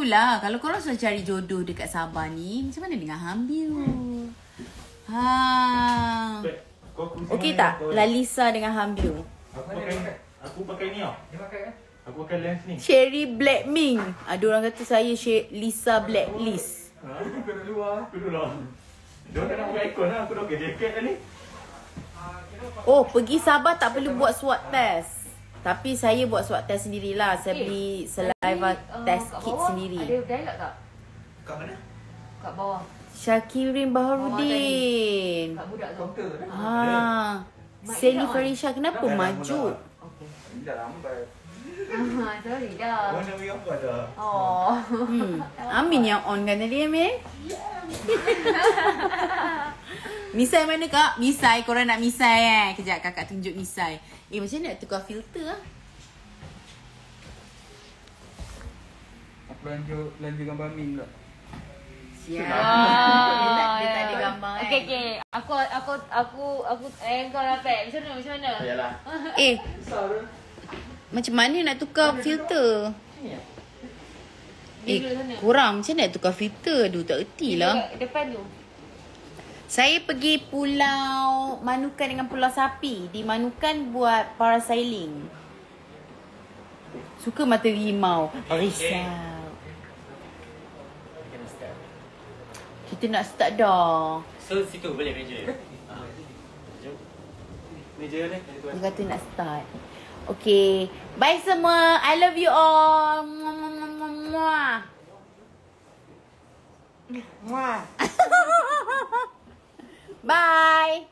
itulah. Kalau korang sudah cari jodoh dekat Sabah ni, macam mana dengan Hambiu? Ha. Okey tak? kau- Lalisa dengan Hambiu. Aku pakai Aku pakai ni tau. Dia pakai kan? Aku pakai lens ni. Sherry Blackming. Ada orang kata saya Sher- Lisa Blacklist. Ha? Aku kat luar. Aku dulu lah. Dia tak nak pakai aircon lah. Aku dah pakai jaket dah ni. Oh, pergi Sabah tak perlu buat swab test. Tapi saya buat swab test sendirilah. Saya Eh, beli saliva uh, test kat kit bawah sendiri. Ada dialog tak? Kat mana? Kat bawah. Syakirin Baharudin. Kat budak tu. Ha. Sally. Farisha kenapa Dah maju? dah. Okey. Dah lambat. Ah, sorry dah. Warna merah apa dah? Oh. Hmm. Amin yang on kan tadi Amin? misai mana kak? Misai korang nak misai eh. Kejap kakak tunjuk misai. Eh macam mana nak tukar filter ah? Aku lanjut lanjut gambar Min pula. Siap. Ah, dia, tak, dia tak ada gambar kan? Okey okey. Aku aku aku aku eh kau lah Pat. Macam mana macam mana? Yalah. Eh, macam mana nak tukar filter? Dia Eh, duduk sana. kurang macam mana nak tukar filter? Aduh, tak erti lah. Depan tu. Saya pergi pulau Manukan dengan Pulau Sapi. Di Manukan buat parasailing. Suka mata rimau. Risau. Kita nak start dah. So situ boleh meja. Ha. Meja ni. Dia kata nak start. Okay. Bye semua. I love you all. Muah, muah. Muah. Bye.